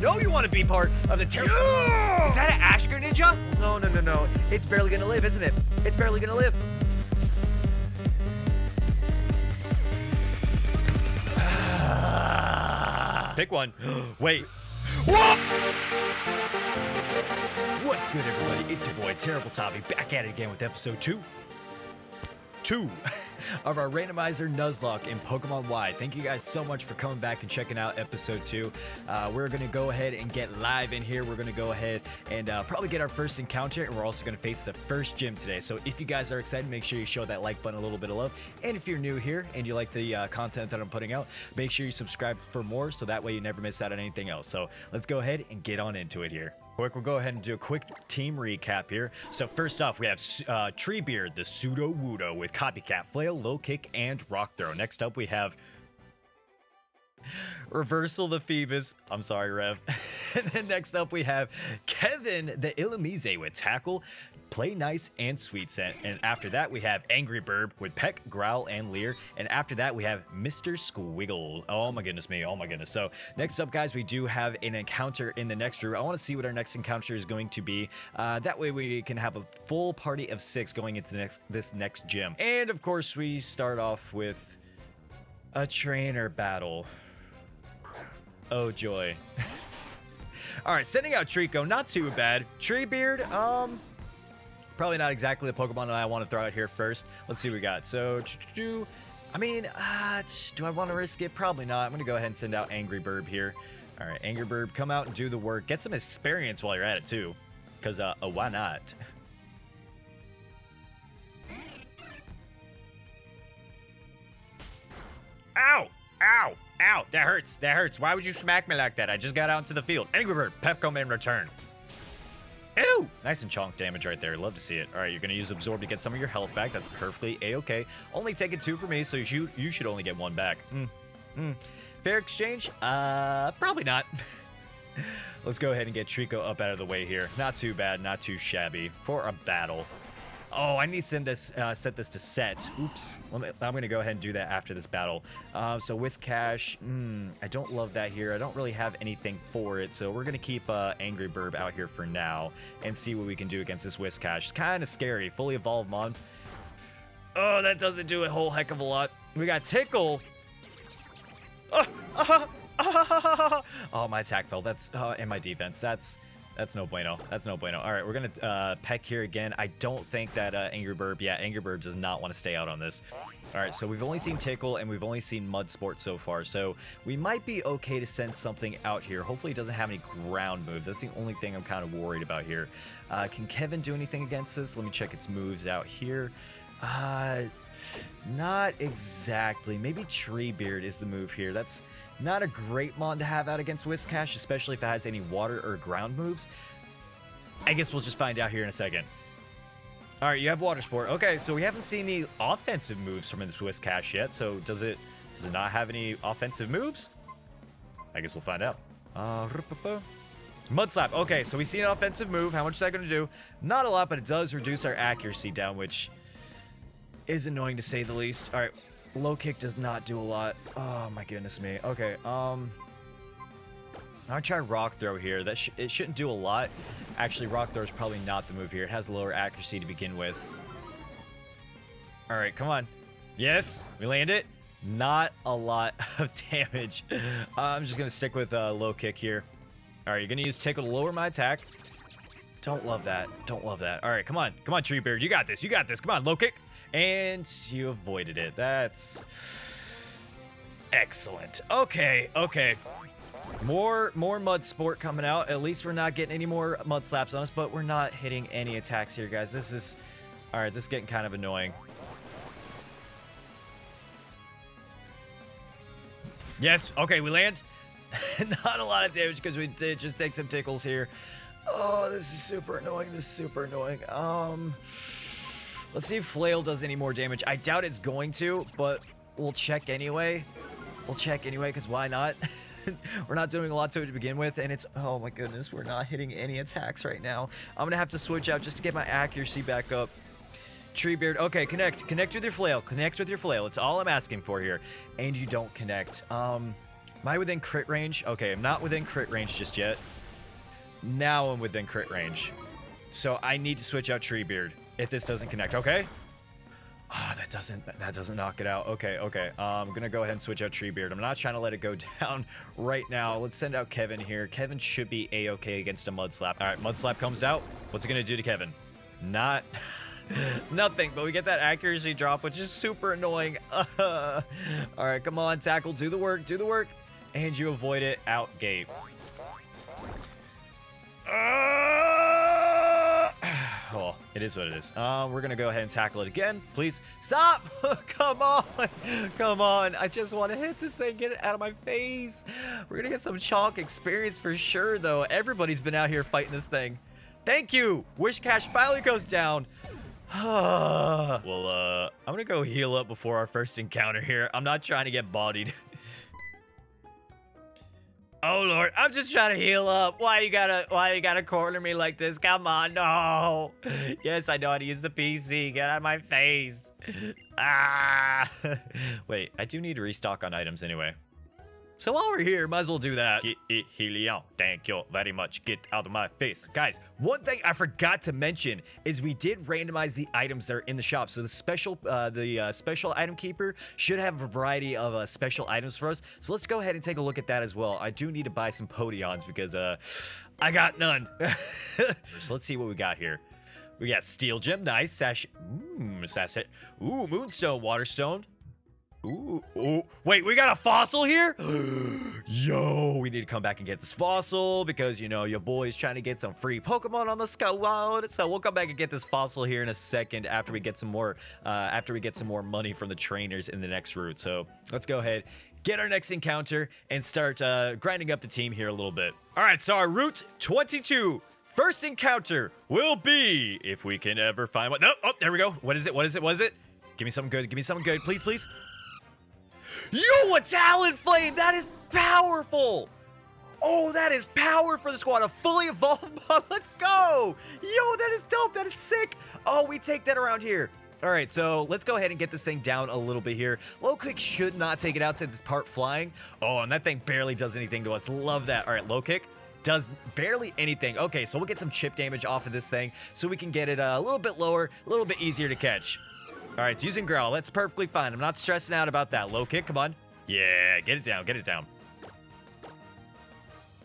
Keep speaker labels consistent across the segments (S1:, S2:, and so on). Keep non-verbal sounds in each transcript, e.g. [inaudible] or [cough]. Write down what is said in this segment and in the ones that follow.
S1: Know you want to be part of the terrible. Is that an Ash Greninja? No, no, no, no. It's barely gonna live, isn't it? It's barely gonna live. [sighs] Pick one. [gasps] Wait. What? What's good, everybody? It's your boy, Terrible Tavi, back at it again with episode two. Two [laughs] of our randomizer Nuzlocke in Pokemon Y. Thank you guys so much for coming back and checking out episode two. Uh, we're going to go ahead and get live in here. We're going to go ahead and uh, probably get our first encounter, and we're also going to face the first gym today. So if you guys are excited, make sure you show that like button a little bit of love. And if you're new here and you like the uh, content that I'm putting out, make sure you subscribe for more so that way you never miss out on anything else. So let's go ahead and get on into it here. Quick, we'll go ahead and do a quick team recap here. So first off, we have uh, Treebeard, the Sudowoodo with Copycat, Flail, Low Kick, and Rock Throw. Next up, we have Reversal the Feebas. I'm sorry, Rev. [laughs] and then next up, we have Kevin the Illumise with Tackle, Play Nice, and Sweet Scent. And after that, we have Angry Burb with Peck, Growl, and Leer. And after that, we have Mr. Squiggle. Oh my goodness me. Oh my goodness. So next up, guys, we do have an encounter in the next room. I want to see what our next encounter is going to be. Uh, that way we can have a full party of six going into next, this next gym. And of course, we start off with a trainer battle. Oh joy. [laughs] All right, sending out Treecko, not too bad. Treebeard, um, probably not exactly the Pokemon that I want to throw out here first. Let's see what we got. So, I mean, uh, do I want to risk it? Probably not. I'm going to go ahead and send out Angry Burb here. All right, Angry Burb, come out and do the work. Get some experience while you're at it, too. Because, uh, uh, why not? [laughs] Ow! Ow! Ow! That hurts. That hurts. Why would you smack me like that? I just got out into the field. Angry Bird, Pepcom in return. Ew! Nice and chonk damage right there. Love to see it. All right, you're going to use Absorb to get some of your health back. That's perfectly a-okay. Only taking two for me, so you should, you should only get one back. Mm. Mm. Fair exchange? Uh, probably not. [laughs] Let's go ahead and get Treecko up out of the way here. Not too bad, not too shabby for a battle. Oh, I need to send this, uh, set this to set. Oops. Me, I'm going to go ahead and do that after this battle. Uh, so Whiscash, mm, I don't love that here. I don't really have anything for it. So we're going to keep uh, Angry Burb out here for now and see what we can do against this Whiscash. It's kind of scary. Fully evolved Mon. Oh, that doesn't do a whole heck of a lot. We got Tickle. Oh, [laughs] oh my attack fell. That's, uh, and my defense. That's... That's no bueno. That's no bueno. All right, we're going to uh, peck here again. I don't think that uh, Angry Burb, yeah, Angry Burb does not want to stay out on this. All right, so we've only seen Tickle and we've only seen Mud Sport so far. So we might be okay to send something out here. Hopefully it doesn't have any ground moves. That's the only thing I'm kind of worried about here. Uh, can Kevin do anything against this? Let me check its moves out here. Uh, not exactly. Maybe Tree Beard is the move here. That's not a great mon to have out against Whiscash, especially if it has any water or ground moves. I guess we'll just find out here in a second. All right, you have Water Sport. Okay, so we haven't seen any offensive moves from this Whiscash yet. So does it does it not have any offensive moves? I guess we'll find out. Uh, Mud Slap. Okay, so we see an offensive move. How much is that going to do? Not a lot, but it does reduce our accuracy down, which is annoying to say the least. All right, Low kick does not do a lot. Oh my goodness me. Okay, um... I'll try rock throw here. That sh it shouldn't do a lot. Actually, rock throw is probably not the move here. It has lower accuracy to begin with. All right, come on. Yes, we land it. Not a lot [laughs] of damage. Uh, I'm just gonna stick with uh, low kick here. All right, you're gonna use tickle to lower my attack. Don't love that. Don't love that. All right, come on, come on, Treebeard. You got this. You got this. Come on, low kick. And you avoided it. That's excellent. Okay, okay. More more mud sport coming out. At least we're not getting any more mud slaps on us, but we're not hitting any attacks here, guys. This is all right. This is getting kind of annoying. Yes. Okay, we land. [laughs] not a lot of damage because we did just take some tickles here. Oh, this is super annoying. This is super annoying. Um. Let's see if Flail does any more damage. I doubt it's going to, but we'll check anyway. We'll check anyway, because why not? [laughs] we're not doing a lot to it to begin with, and it's... Oh my goodness, we're not hitting any attacks right now. I'm going to have to switch out just to get my accuracy back up. Treebeard. Okay, connect. Connect with your flail. Connect with your flail. It's all I'm asking for here. And you don't connect. Um, Am I within crit range? Okay, I'm not within crit range just yet. Now I'm within crit range. So I need to switch out Treebeard if this doesn't connect, okay? Ah, oh, that doesn't that doesn't knock it out. Okay, okay. I'm gonna go ahead and switch out Treebeard. I'm not trying to let it go [laughs] down right now. Let's send out Kevin here. Kevin should be a-okay against a Mud Slap. All right, Mud Slap comes out. What's it gonna do to Kevin? Not [laughs] nothing, but we get that accuracy drop, which is super annoying. [laughs] All right, come on, tackle, do the work, do the work, and you avoid it out gate. Uh, oh, it is what it is. Um, we're gonna go ahead and tackle it again. Please stop! [laughs] Come on! Come on! I just want to hit this thing, get it out of my face. We're gonna get some chalk experience for sure, though. Everybody's been out here fighting this thing. Thank you! Whiscash finally goes down. [sighs] well, uh, I'm gonna go heal up before our first encounter here. I'm not trying to get bodied. [laughs] Oh lord, I'm just trying to heal up. Why you gotta why you gotta corner me like this? Come on, no. [laughs] Yes, I know how to use the PC. Get out of my face. Ah. [laughs] Wait, I do need to restock on items anyway. So while we're here, might as well do that. Helion. Thank you very much. Get out of my face. Guys, one thing I forgot to mention is we did randomize the items that are in the shop. So the special uh, the uh, special item keeper should have a variety of uh, special items for us. So let's go ahead and take a look at that as well. I do need to buy some Podions because uh, I got none. [laughs] so let's see what we got here. We got Steel Gem, nice. Sash, mmm, sash. Ooh, Moonstone, Waterstone. Ooh, ooh, wait, we got a fossil here? [gasps] Yo, we need to come back and get this fossil because, you know, your boy's trying to get some free Pokemon on the Scout. Wild. So we'll come back and get this fossil here in a second after we get some more, uh, after we get some more money from the trainers in the next route. So let's go ahead, get our next encounter and start uh, grinding up the team here a little bit. All right, so our route 22 first encounter will be, if we can ever find one. No, oh, there we go. What is it? What is it? What is it? Give me something good. Give me something good, please, please. Yo, a Talonflame! That is powerful! Oh, that is power for the squad. A fully evolved [laughs] mob. Let's go! Yo, that is dope. That is sick. Oh, we take that around here. All right, so let's go ahead and get this thing down a little bit here. Low kick should not take it out since it's part flying. Oh, and that thing barely does anything to us. Love that. All right, low kick does barely anything. Okay, so we'll get some chip damage off of this thing so we can get it uh, a little bit lower, a little bit easier to catch. All right, it's using Growl. That's perfectly fine. I'm not stressing out about that. Low kick, come on. Yeah, get it down, get it down.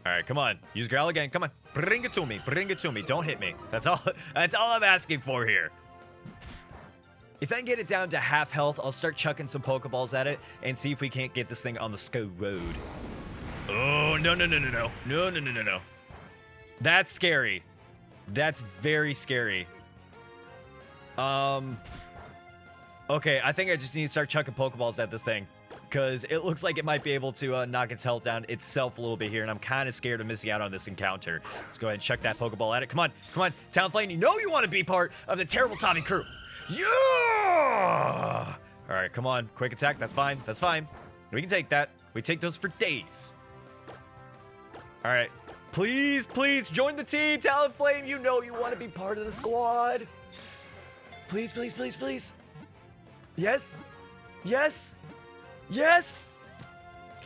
S1: All right, come on. Use Growl again. Come on. Bring it to me. Bring it to me. Don't hit me. That's all [laughs] That's all I'm asking for here. If I can get it down to half health, I'll start chucking some Pokeballs at it and see if we can't get this thing on the Sco Road. Oh, no, no, no, no, no. No, no, no, no, no. That's scary. That's very scary. Um, Okay, I think I just need to start chucking Pokeballs at this thing. Because it looks like it might be able to uh, knock its health down itself a little bit here, and I'm kind of scared of missing out on this encounter. Let's go ahead and chuck that Pokeball at it. Come on, come on, Talonflame, you know you want to be part of the terrible Tavi crew. Yeah! All right, come on, quick attack, that's fine, that's fine. We can take that. We take those for days. All right, please, please join the team, Talonflame. You know you want to be part of the squad. Please, please, please, please. Yes. Yes. Yes.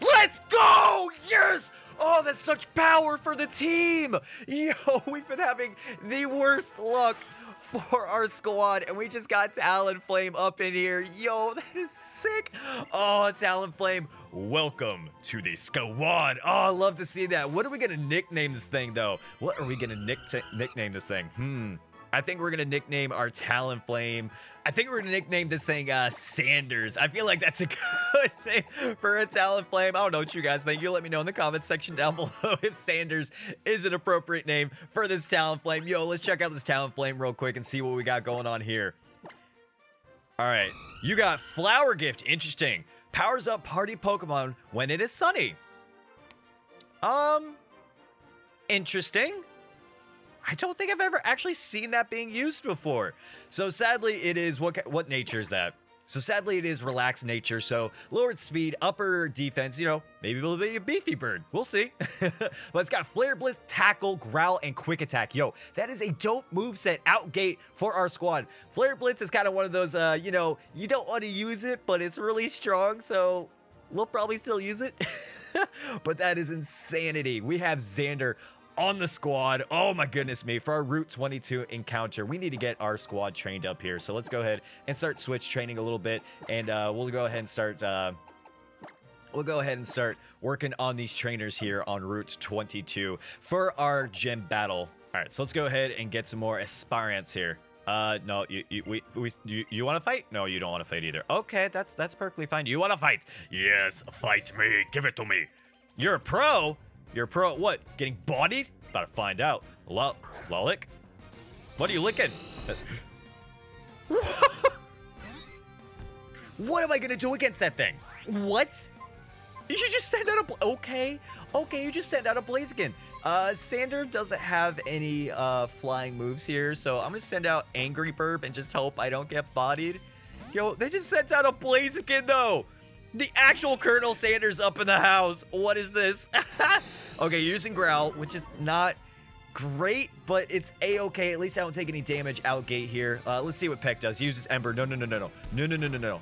S1: Let's go! Yes! Oh, that's such power for the team! [laughs] Yo, we've been having the worst luck for our squad, and we just got Talonflame up in here. Yo, that is sick. Oh, Talonflame, welcome to the squad. Oh, I love to see that. What are we going to nickname this thing, though? What are we going to nick nickname this thing? Hmm. I think we're going to nickname our Talonflame I think we're gonna nickname this thing uh, Sanders. I feel like that's a [laughs] good name for a Talonflame. I don't know what you guys think. You let me know in the comment section down [laughs] below if Sanders is an appropriate name for this Talonflame. Yo, let's check out this Talonflame real quick and see what we got going on here. All right, you got Flower Gift. Interesting. Powers up party Pokemon when it is sunny. Um, interesting. I don't think I've ever actually seen that being used before. So sadly, it is what what nature is that? So sadly, it is relaxed nature. So lowered speed, upper defense. You know, maybe it'll be a beefy bird. We'll see. [laughs] but it's got flare blitz, tackle, growl, and quick attack. Yo, that is a dope move set out gate for our squad. Flare blitz is kind of one of those. Uh, you know, you don't want to use it, but it's really strong. So we'll probably still use it. [laughs] but that is insanity. We have Xander on the squad. Oh my goodness me. For our Route 22 encounter, we need to get our squad trained up here. So let's go ahead and start switch training a little bit. And uh, we'll go ahead and start... Uh, we'll go ahead and start working on these trainers here on Route 22 for our gym battle. All right, so let's go ahead and get some more aspirants here. Uh, no, you, you, we, we, you, you want to fight? No, you don't want to fight either. Okay, that's, that's perfectly fine. You want to fight? Yes, fight me. Give it to me. You're a pro? You're a pro at what? Getting bodied? About to find out. Lol, Lolik? What are you licking? [laughs] what am I gonna do against that thing? What? You should just send out a... Okay. Okay, you just send out a Blaziken. Uh, Sander doesn't have any uh, flying moves here, so I'm going to send out Angry Burb and just hope I don't get bodied. Yo, they just sent out a Blaziken, though. The actual Colonel Sanders up in the house. What is this? [laughs] okay, using Growl, which is not great, but it's a-okay. At least I don't take any damage out gate here. Uh, let's see what Peck does. He uses Ember. No, no, no, no, no. No, no, no, no, no.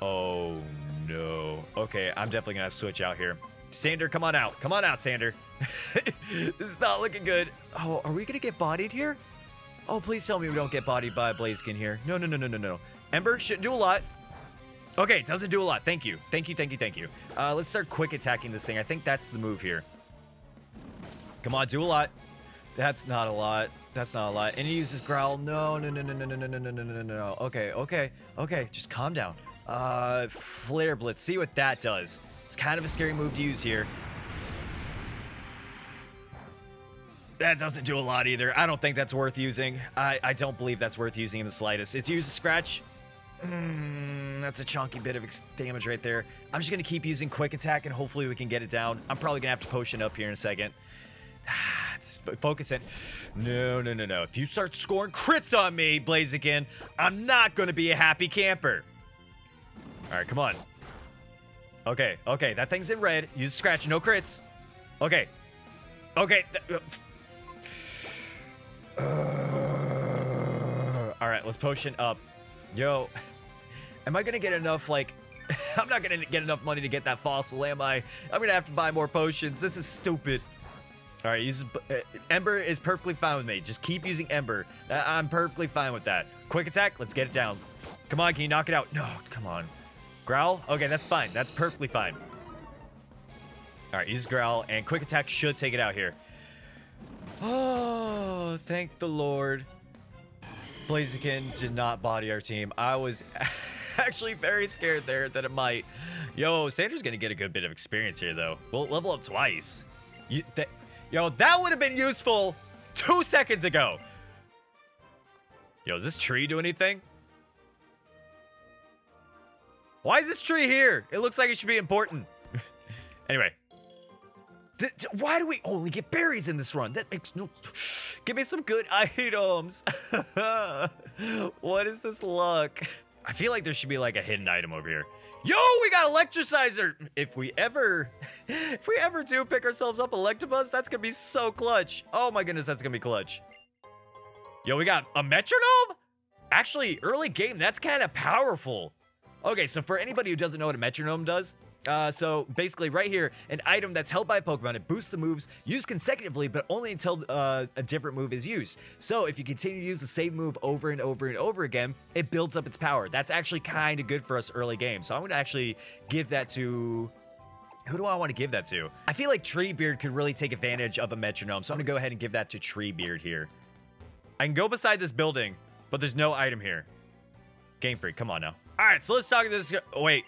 S1: Oh, no. Okay, I'm definitely going to switch out here. Sander, come on out. Come on out, Sander. [laughs] this is not looking good. Oh, are we going to get bodied here? Oh, please tell me we don't get bodied by Blaziken here. No, no, no, no, no, no. Ember shouldn't do a lot. Okay, doesn't do a lot. Thank you. Thank you, thank you, thank you. Uh, let's start quick attacking this thing. I think that's the move here. Come on, do a lot. That's not a lot. That's not a lot. And he uses growl. No, no, no, no, no, no, no, no, no, no, no, no. Okay, okay, okay. Just calm down. Uh, Flare Blitz. See what that does. It's kind of a scary move to use here. That doesn't do a lot either. I don't think that's worth using. I, I don't believe that's worth using in the slightest. It's used to scratch. Mm, that's a chunky bit of damage right there. I'm just going to keep using Quick Attack and hopefully we can get it down. I'm probably going to have to potion up here in a second. [sighs] Focus in. No, no, no, no. If you start scoring crits on me, Blaziken, I'm not going to be a happy camper. All right, come on. Okay, okay. That thing's in red. Use scratch. No crits. Okay. Okay. Uh, all right, let's potion up. Yo, [laughs] am I to get enough, like... [laughs] I'm not to get enough money to get that fossil, am I? I'm to have to buy more potions. This is stupid. All right, use, uh, Ember is perfectly fine with me. Just keep using Ember. Uh, I'm perfectly fine with that. Quick attack, let's get it down. Come on, can you knock it out? No, come on. Growl? Okay, that's fine. That's perfectly fine. All right, use Growl, and Quick Attack should take it out here. Oh, thank the Lord. Blaziken did not body our team. I was [laughs] actually very scared there that it might. Yo, Sandra's going to get a good bit of experience here, though. We'll level up twice. You, that, yo, that would have been useful two seconds ago. Yo, does this tree do anything? Why is this tree here? It looks like it should be important. [laughs] anyway. Why do we only get berries in this run? That makes no... Give me some good items. [laughs] what is this luck? I feel like there should be like a hidden item over here. Yo, we got Electirizer! If we ever... [laughs] If we ever do pick ourselves up Electabuzz, that's gonna be so clutch. Oh my goodness, that's gonna be clutch. Yo, we got a Metronome? Actually, early game, that's kind of powerful. Okay, so for anybody who doesn't know what a metronome does, uh, so basically right here, an item that's held by a Pokemon, it boosts the moves used consecutively, but only until uh, a different move is used. So if you continue to use the same move over and over and over again, it builds up its power. That's actually kind of good for us early game. So I'm going to actually give that to... Who do I want to give that to? I feel like Treebeard could really take advantage of a metronome, so I'm going to go ahead and give that to Treebeard here. I can go beside this building, but there's no item here. Game Freak, come on now. All right, so let's talk this. Wait,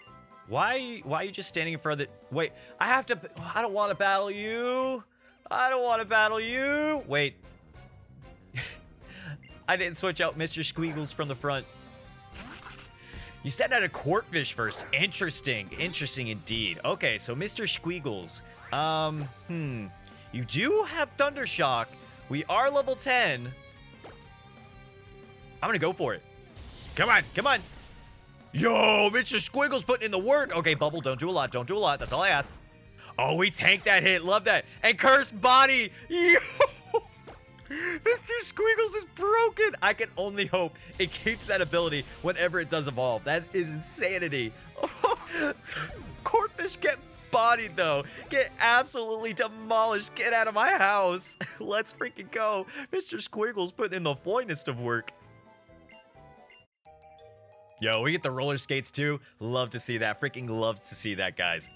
S1: why? Why are you just standing in front of the? Wait, I have to. I don't want to battle you. I don't want to battle you. Wait. [laughs] I didn't switch out Mr. Squiggles from the front. You said out a Corphish first. Interesting. Interesting indeed. Okay, so Mr. Squiggles. Um, hmm. You do have Thundershock. We are level 10. I'm going to go for it. Come on, come on. Yo, Mr. Squiggle's putting in the work. Okay, Bubble, don't do a lot. Don't do a lot. That's all I ask. Oh, we tanked that hit. Love that. And Cursed Body. [laughs] Yo. Mr. Squiggles is broken. I can only hope it keeps that ability whenever it does evolve. That is insanity. [laughs] Corphish get bodied though. Get absolutely demolished. Get out of my house. [laughs] Let's freaking go. Mr. Squiggles putting in the finest of work. Yo, we get the roller skates too. Love to see that. Freaking love to see that, guys.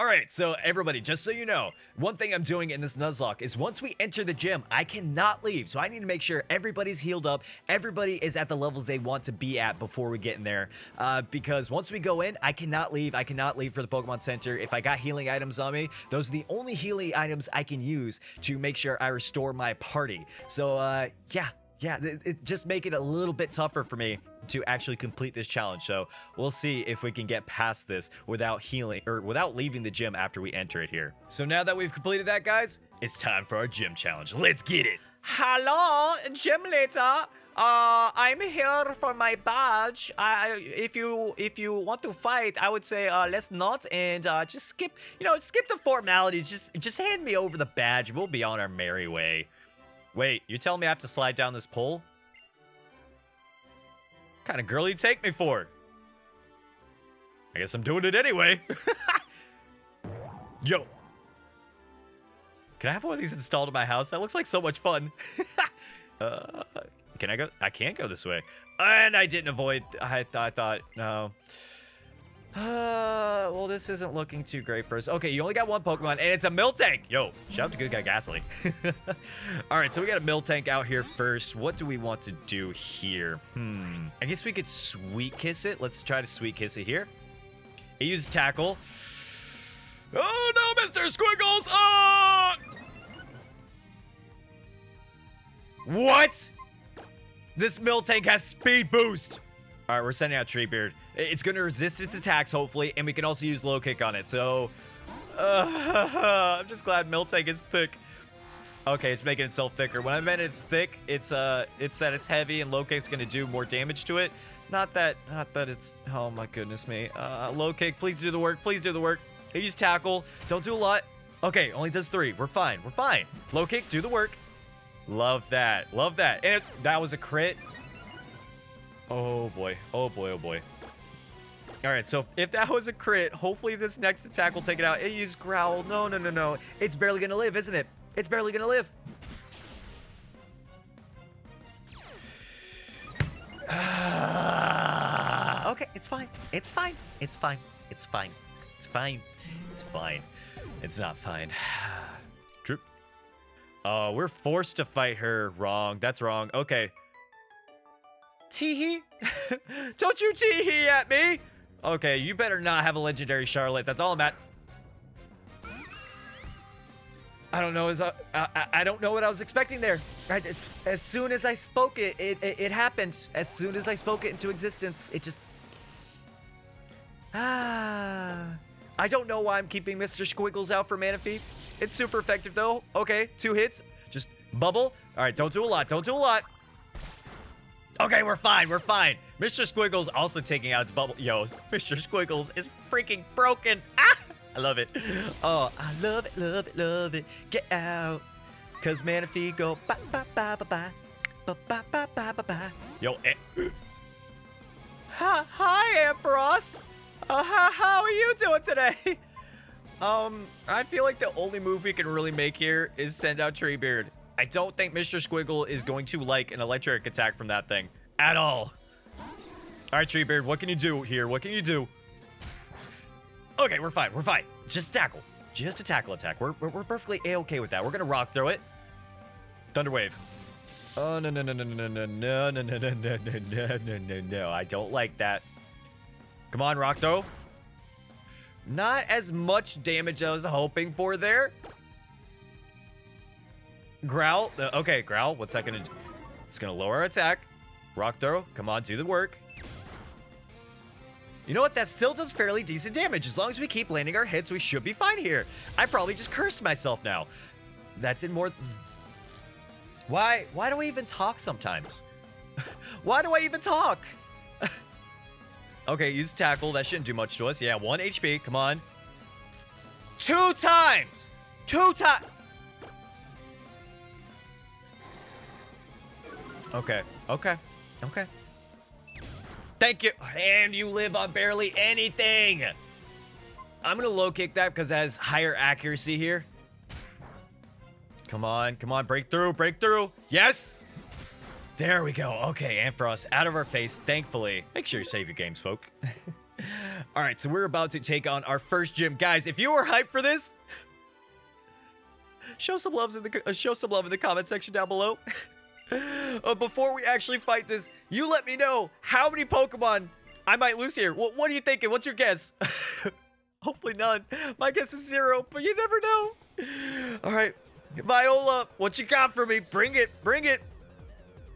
S1: All right, so everybody, just so you know, one thing I'm doing in this Nuzlocke is once we enter the gym, I cannot leave. So I need to make sure everybody's healed up, everybody is at the levels they want to be at before we get in there. Uh, because once we go in, I cannot leave. I cannot leave for the Pokemon Center. If I got healing items on me, those are the only healing items I can use to make sure I restore my party. So uh, yeah, yeah, it, it just make it a little bit tougher for me to actually complete this challenge. So we'll see if we can get past this without healing or without leaving the gym after we enter it here. So now that we've completed that, guys, it's time for our gym challenge. Let's get it. Hello, gym leader. Uh, I'm here for my badge. I, if you if you want to fight, I would say uh, let's not and uh, just skip. You know, skip the formalities. Just just hand me over the badge. We'll be on our merry way. Wait, you tell me I have to slide down this pole? What kind of girl you take me for? I guess I'm doing it anyway. [laughs] Yo. Can I have one of these installed in my house? That looks like so much fun. [laughs] uh, can I go? I can't go this way. And I didn't avoid. I, I thought, no. Uh, well, this isn't looking too great for us. Okay, you only got one Pokemon, and it's a Miltank. Yo, shout out to Good Guy Gastly. [laughs] All right, so we got a Miltank out here first. What do we want to do here? Hmm. I guess we could Sweet Kiss it. Let's try to Sweet Kiss it here. He uses Tackle. Oh, no, Mr. Squiggles! Ah! What? This Miltank has Speed Boost. All right, we're sending out Treebeard. It's going to resist its attacks, hopefully, and we can also use low kick on it. So, uh, [laughs] I'm just glad Miltank is thick. Okay, it's making itself thicker. When I meant it's thick, it's uh, it's that it's heavy and low kick's going to do more damage to it. Not that, not that it's. Oh my goodness me. Uh, low kick, please do the work. Please do the work. Use tackle. Don't do a lot. Okay, only does three. We're fine. We're fine. Low kick, do the work. Love that. Love that. And it, that was a crit. Oh boy. Oh boy. Oh boy. All right, so if that was a crit, hopefully this next attack will take it out. It used Growl. No, no, no, no. It's barely going to live, isn't it? It's barely going to live. Ah, okay, it's fine. It's fine. It's fine. It's fine. It's fine. It's fine. It's not fine. [sighs] Droop. Oh, uh, we're forced to fight her. Wrong. That's wrong. Okay. Teehee? [laughs] Don't you teehee at me! Okay, you better not have a legendary Charlotte. That's all I'm at. I don't know. As I, I, I don't know what I was expecting there. Right, as soon as I spoke it, it, it, it happened. As soon as I spoke it into existence, it just. Ah. I don't know why I'm keeping Mr. Squiggles out for Manaphy. It's super effective though. Okay, two hits. Just bubble. All right, don't do a lot. Don't do a lot. Okay, we're fine. We're fine. Mr. Squiggles also taking out its bubble. Yo, Mr. Squiggles is freaking broken. Ah! I love it. Oh, I love it, love it, love it. Get out. Cause Manaphy go ba ba ba ba ba ba ba ba ba ba ba. Yo, eh. Hi, hi, Ampharos. Uh, how, how are you doing today? Um, I feel like the only move we can really make here is send out Treebeard. I don't think Mr. Squiggle is going to like an electric attack from that thing at all. All right, Treebeard, what can you do here? What can you do? Okay, we're fine. We're fine. Just tackle. Just a tackle attack. We're, we're, we're perfectly a-okay with that. We're going to rock throw it. Thunder Wave. Oh, no, no, no, no, no, no, no, no, no, no, no, no, no, no, no, no. I don't like that. Come on, rock throw. Not as much damage as I was hoping for there. Growl. Uh, okay, Growl. What's that to do? It's to lower our attack. Rock throw. Come on, do the work. You know what? That still does fairly decent damage. As long as we keep landing our hits, we should be fine here. I probably just cursed myself now. That did more... Why, why do I even talk sometimes? [laughs] why do I even talk? [laughs] okay, use tackle. That shouldn't do much to us. Yeah, one HP. Come on. Two times! Two times! Okay. Okay. Okay. Thank you. And you live on barely anything. I'm going to low kick that because it has higher accuracy here. Come on. Come on. Break through. Break through. Yes. There we go. Okay. Ampharos out of our face. Thankfully. Make sure you save your games, folk. [laughs] All right. So we're about to take on our first gym. Guys, if you were hyped for this, show some loves in the uh, show some love in the comment section down below. [laughs] [laughs] uh, before we actually fight this, you let me know how many Pokemon I might lose here. What, what are you thinking? What's your guess? [laughs] Hopefully none. My guess is zero, but you never know. All right, Viola, what you got for me? Bring it, bring it.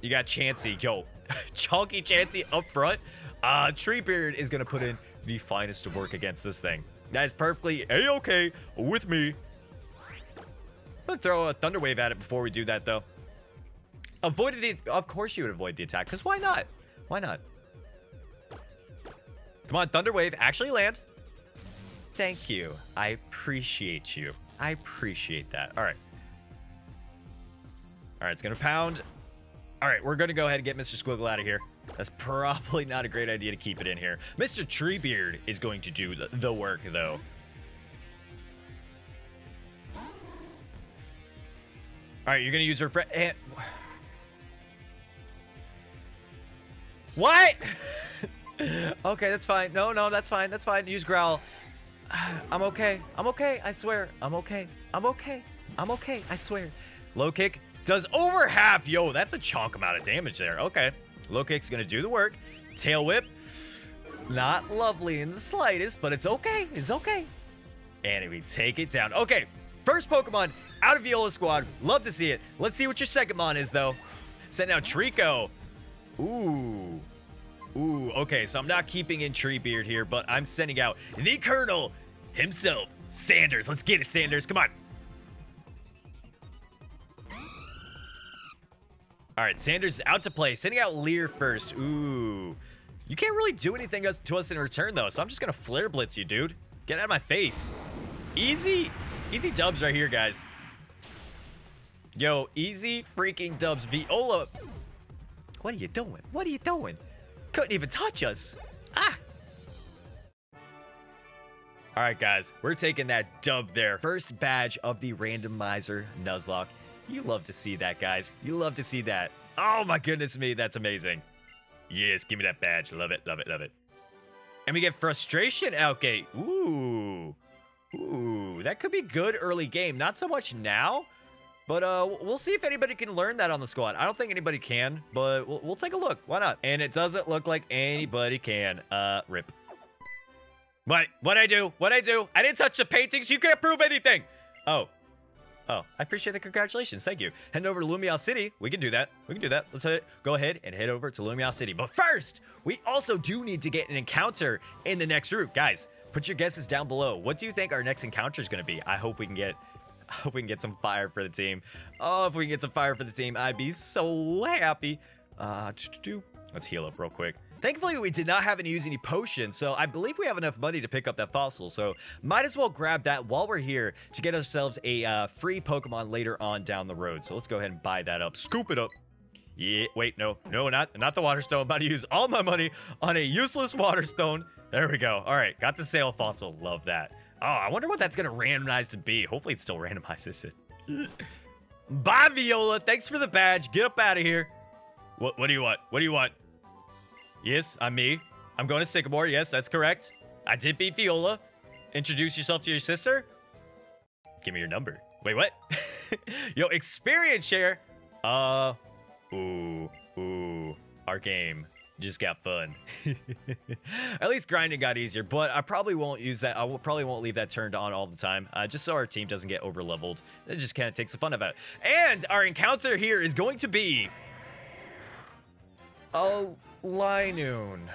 S1: You got Chansey, yo, [laughs] Chunky Chansey up front. Uh, Treebeard is gonna put in the finest of work against this thing. That is perfectly a-okay with me. I'm gonna throw a Thunder Wave at it before we do that, though. Avoided the... Of course you would avoid the attack, because why not? Why not? Come on, Thunder Wave, actually land. Thank you. I appreciate you. I appreciate that. All right. All right, it's going to pound. All right, we're going to go ahead and get Mr. Squiggle out of here. That's probably not a great idea to keep it in here. Mr. Treebeard is going to do the, work, though. All right, you're going to use her eh, What? [laughs] okay, that's fine. No, no, that's fine. That's fine. Use Growl. [sighs] I'm okay. I'm okay. I swear. I'm okay. I'm okay. I'm okay. I swear. Low kick does over half. Yo, that's a chunk amount of damage there. Okay. Low kick's going to do the work. Tail whip. Not lovely in the slightest, but it's okay. It's okay. And we take it down. Okay. First Pokemon out of Viola Squad. Love to see it. Let's see what your second Mon is, though. Send out Treecko. Ooh. Ooh, okay, so I'm not keeping in Treebeard here, but I'm sending out the Colonel himself, Sanders. Let's get it, Sanders. Come on. All right, Sanders out to play. Sending out Leer first. Ooh. You can't really do anything to us in return, though, so I'm just going to Flare Blitz you, dude. Get out of my face. Easy. Easy dubs right here, guys. Yo, easy freaking dubs. Viola. What are you doing? What are you doing? Couldn't even touch us. Ah. All right, guys. We're taking that dub there. First badge of the randomizer Nuzlocke. You love to see that, guys. You love to see that. Oh, my goodness me. That's amazing. Yes, give me that badge. Love it, love it, love it. And we get Frustration Outgate. Ooh. Ooh, that could be good early game. Not so much now, but uh, we'll see if anybody can learn that on the squad. I don't think anybody can, but we'll, we'll take a look. Why not? And it doesn't look like anybody can. Uh, rip. What? What I do? What I do? I didn't touch the paintings. You can't prove anything. Oh. Oh, I appreciate the congratulations. Thank you. Heading over to Lumiose City. We can do that. We can do that. Let's head, go ahead and head over to Lumiose City. But first, we also do need to get an encounter in the next route. Guys, put your guesses down below. What do you think our next encounter is going to be? I hope we can get hope we can get some fire for the team. Oh, if we can get some fire for the team, I'd be so happy. Uh, let's heal up real quick. Thankfully, we did not have to use any potions, so I believe we have enough money to pick up that fossil, so might as well grab that while we're here to get ourselves a uh, free Pokemon later on down the road. So let's go ahead and buy that up. Scoop it up. Yeah, wait, no, no, not, not the water stone. I'm about to use all my money on a useless water stone. There we go. All right, got the sail fossil. Love that. Oh, I wonder what that's going to randomize to be. Hopefully it still randomizes it. [laughs] Bye, Viola. Thanks for the badge. Get up out of here. What, what do you want? What do you want? Yes, I'm me. I'm going to Sycamore. Yes, that's correct. I did beat Viola. Introduce yourself to your sister. Give me your number. Wait, what? [laughs] Yo, experience share. Uh, ooh, ooh. Our game just got fun. [laughs] At least grinding got easier, but I probably won't use that. I will, probably won't leave that turned on all the time, uh, just so our team doesn't get over leveled. It just kind of takes the fun of it. And our encounter here is going to be a Linoone.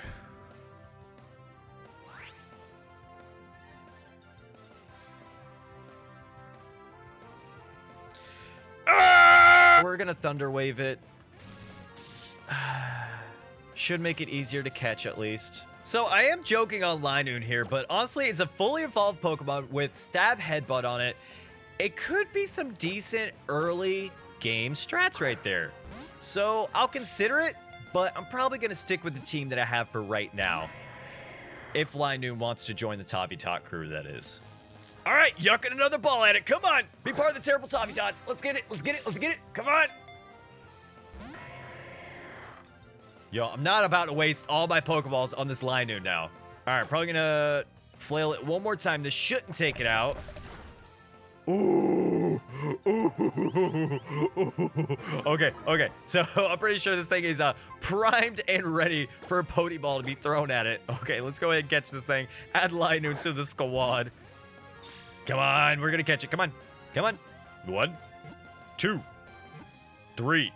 S1: Ah! We're gonna Thunder Wave it. [sighs] Should make it easier to catch at least. So I am joking on Linoone here, but honestly, it's a fully evolved Pokemon with Stab Headbutt on it. It could be some decent early game strats right there. So I'll consider it, but I'm probably going to stick with the team that I have for right now. If Linoone wants to join the Tavi Tot crew, that is. All right, yucking another ball at it. Come on. Be part of the terrible Tavi Tots. Let's get it. Let's get it. Let's get it. Come on. Yo, I'm not about to waste all my Pokeballs on this Linoone now. All right, probably to flail it one more time. This shouldn't take it out. Ooh. [laughs] okay, okay. So [laughs] I'm pretty sure this thing is uh, primed and ready for a Pokeball to be thrown at it. Okay, let's go ahead and catch this thing. Add Linoone to the squad. Come on, we're gonna catch it. Come on, come on. One, two, three.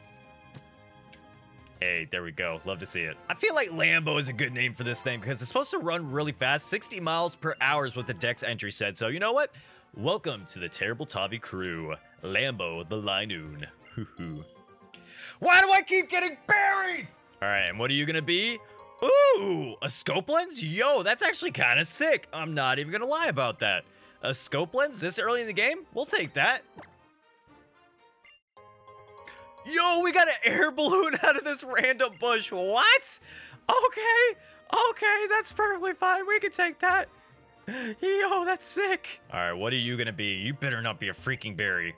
S1: Hey, there we go. Love to see it. I feel like Lambo is a good name for this thing because it's supposed to run really fast. 60 miles per hour is what the Dex entry said. So you know what? Welcome to the Terrible Tavi crew, Lambo the Linoone. Why do I keep getting berries? All right, and what are you gonna be? Ooh, a scope lens? Yo, that's actually kind of sick. I'm not even gonna lie about that. A scope lens this early in the game? We'll take that. Yo, we got an air [laughs] balloon out of this random bush. What? Okay, okay, that's perfectly fine. We can take that. Yo, that's sick. All right, what are you gonna be? You better not be a freaking berry.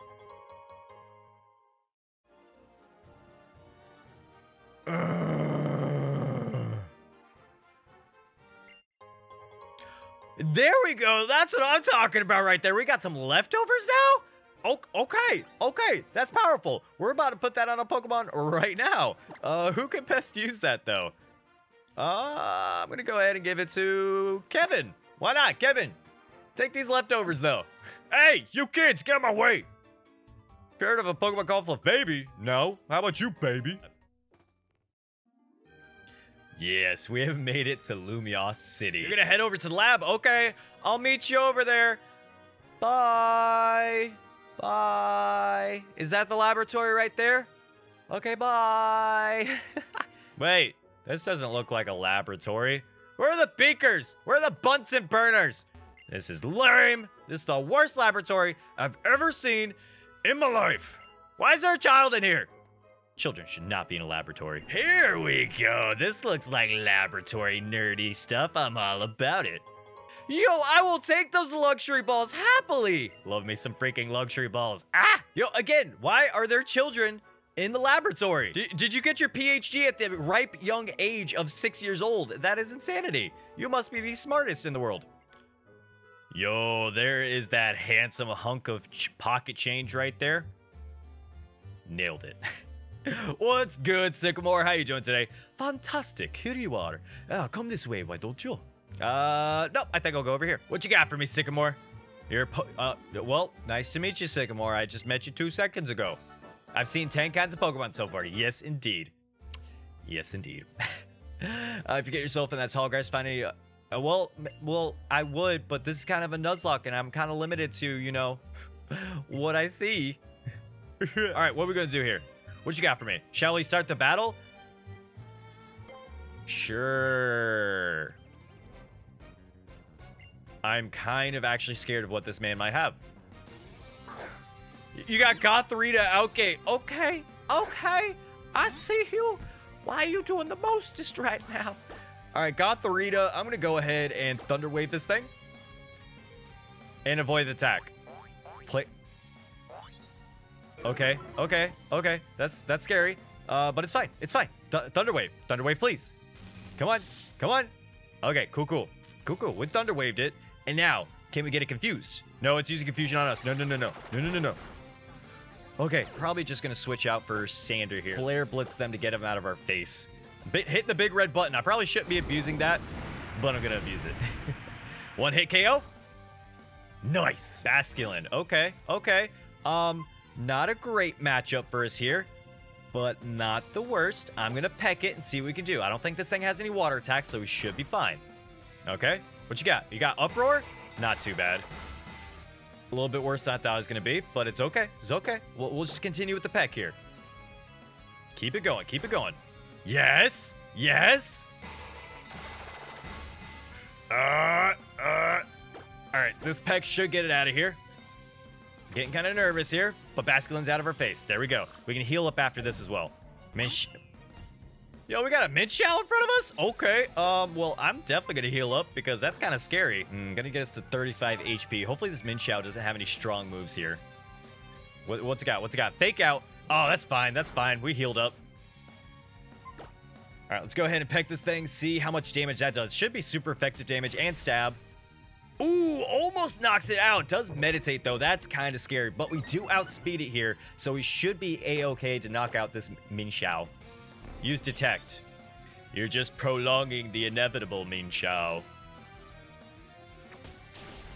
S1: There we go. That's what I'm talking about right there. We got some leftovers now? Okay, okay, that's powerful. We're about to put that on a Pokemon right now. Uh, who can best use that, though? Uh, I'm to go ahead and give it to Kevin. Why not, Kevin? Take these leftovers, though. Hey, you kids, get my way. Heard of a Pokemon called Baby? No. How about you, baby? Yes, we have made it to Lumiose City. You're gonna head over to the lab? Okay, I'll meet you over there. Bye. Bye. Is that the laboratory right there? Okay, bye. [laughs] Wait, this doesn't look like a laboratory. Where are the beakers? Where are the Bunsen burners? This is lame. This is the worst laboratory I've ever seen in my life. Why is there a child in here? Children should not be in a laboratory. Here we go. This looks like laboratory nerdy stuff. I'm all about it. Yo, I will take those luxury balls happily. Love me some freaking luxury balls. Ah! Yo, again, why are there children in the laboratory? D did you get your PhD at the ripe young age of six years old? That is insanity. You must be the smartest in the world. Yo, there is that handsome hunk of ch pocket change right there. Nailed it. [laughs] What's good, Sycamore? How you doing today? Fantastic. Here you are. Uh, come this way, why don't you? Uh, no, I think I'll go over here. What you got for me, Sycamore? You're, uh, well, nice to meet you, Sycamore. I just met you two seconds ago. I've seen 10 kinds of Pokemon so far. Yes, indeed. Yes, indeed. [laughs] uh, if you get yourself in that tall grass, finding, uh, well, well, I would, but this is kind of a Nuzlocke, and I'm kind of limited to, you know, [laughs] what I see. [laughs] All right, what are we going to do here? What you got for me? Shall we start the battle? Sure. I'm kind of actually scared of what this man might have. You got Gothorita Outgate. Okay, okay. I see you. Why are you doing the mostest right now? All right, Gothorita. I'm going to go ahead and Thunder Wave this thing. And avoid the attack. Play. Okay, okay, okay. That's that's scary. Uh, but it's fine. It's fine. Th Thunderwave. Thunderwave, please. Come on. Come on. Okay, cool, cool. Cool, cool. We Thunderwaved it. And now, can we get it confused? No, it's using confusion on us. No, no, no, no. No, no, no, no. Okay, probably just going to switch out for Sander here. Flare Blitz them to get him out of our face. Bit, hit the big red button. I probably shouldn't be abusing that, but I'm going to abuse it. [laughs] One hit KO. Nice. Basculin. Okay, okay. Um, not a great matchup for us here, but not the worst. I'm going to peck it and see what we can do. I don't think this thing has any water attacks, so we should be fine. Okay, what you got? You got Uproar? Not too bad. A little bit worse than I thought it was going to be, but it's okay. It's okay. We'll, we'll just continue with the peck here. Keep it going. Keep it going. Yes. Yes. Uh, uh. All right, this peck should get it out of here. Getting kind of nervous here, but Basculin's out of our face. There we go. We can heal up after this as well. Minch. Yo, we got a Mienshao in front of us? Okay. Um, well, I'm definitely going to heal up because that's kind of scary. Mm, gonna get us to 35 HP. Hopefully this Mienshao doesn't have any strong moves here. What, what's it got? What's it got? Fake out. Oh, that's fine. That's fine. We healed up. All right, let's go ahead and peck this thing, see how much damage that does. Should be super effective damage and stab. Ooh, almost knocks it out. Does meditate, though. That's kind of scary. But we do outspeed it here, so we should be A-okay to knock out this Mienshao. Use detect. You're just prolonging the inevitable, Mienshao.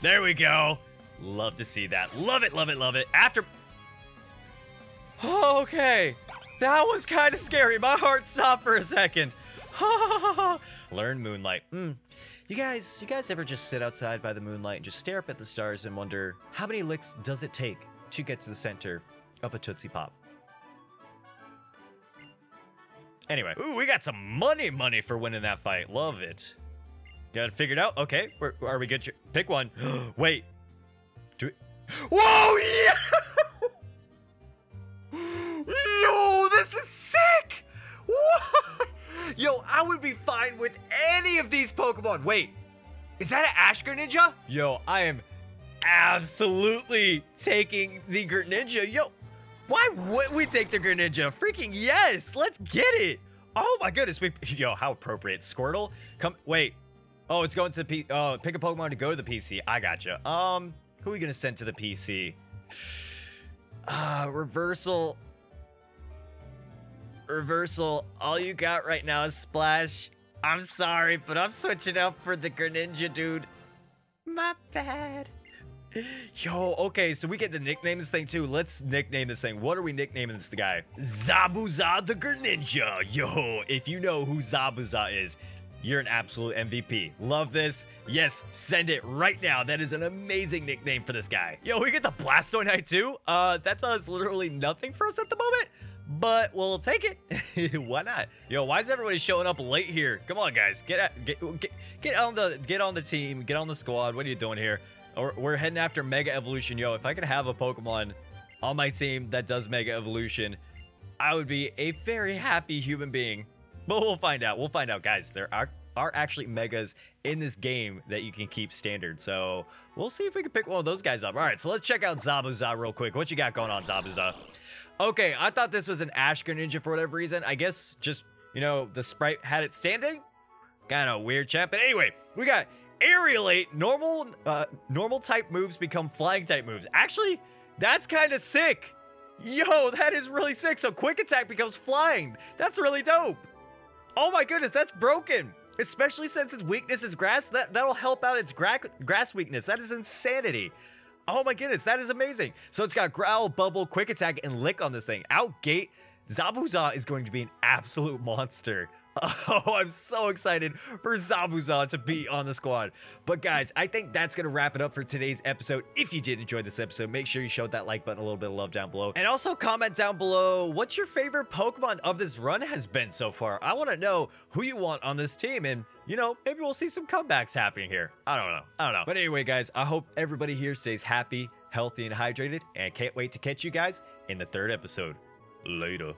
S1: There we go. Love to see that. Love it, love it, love it. After... Okay. That was kind of scary. My heart stopped for a second. [laughs] Learn Moonlight. Mm. You guys, you guys ever just sit outside by the moonlight and just stare up at the stars and wonder how many licks does it take to get to the center of a Tootsie Pop? Anyway, ooh, we got some money money for winning that fight. Love it. Got it figured out? Okay, Where, are we good? Pick one. [gasps] Wait. Do we... Whoa, yeah! [laughs] Yo, this is sick! What? Yo, I would be fine with any of these Pokemon. Wait, is that an Ash Greninja? Yo, I am absolutely taking the Greninja. Yo, why would we take the Greninja? Freaking yes, let's get it. Oh my goodness, we yo, how appropriate. Squirtle, come wait. Oh, it's going to P. Oh, pick a Pokemon to go to the PC. I gotcha. Um, who are we gonna send to the PC? [sighs] Uh, reversal. Reversal, all you got right now is Splash. I'm sorry, but I'm switching up for the Greninja, dude. My bad. Yo, okay, so we get to nickname this thing too. Let's nickname this thing. What are we nicknaming this guy? Zabuza the Greninja. Yo, if you know who Zabuza is, you're an absolute MVP. Love this. Yes, send it right now. That is an amazing nickname for this guy. Yo, we get the Blastoise too. Uh, that does literally nothing for us at the moment but we'll take it. [laughs] why not? Yo, why is everybody showing up late here? Come on, guys, get at, get get get on the get on the team, get on the squad. What are you doing here? We're heading after Mega Evolution. Yo, if I could have a Pokemon on my team that does Mega Evolution, I would be a very happy human being. But we'll find out. We'll find out, guys. There are are actually megas in this game that you can keep standard. So we'll see if we can pick one of those guys up. All right, so let's check out Zabuza real quick. What you got going on, Zabuza? Okay, I thought this was an Ash Greninja for whatever reason. I guess just, you know, the sprite had it standing. Kind of weird chat. But anyway, we got Aerilate. Normal, uh, normal type moves become flying type moves. Actually, that's kind of sick. Yo, that is really sick. So quick attack becomes flying. That's really dope. Oh my goodness, that's broken. Especially since its weakness is grass. That, that'll help out its gra grass weakness. That is insanity. Oh my goodness, that is amazing. So it's got Growl, Bubble, Quick Attack, and Lick on this thing. Out gate, Zabuza is going to be an absolute [laughs] monster. [laughs] Oh, I'm so excited for Zabuza to be on the squad. But guys, I think that's going to wrap it up for today's episode. If you did enjoy this episode, make sure you show that like button a little bit of love down below. And also comment down below what your favorite Pokemon of this run has been so far. I want to know who you want on this team and you know, maybe we'll see some comebacks happening here. I don't know. I don't know. But anyway, guys, I hope everybody here stays happy, healthy, and hydrated. And I can't wait to catch you guys in the third episode. Later.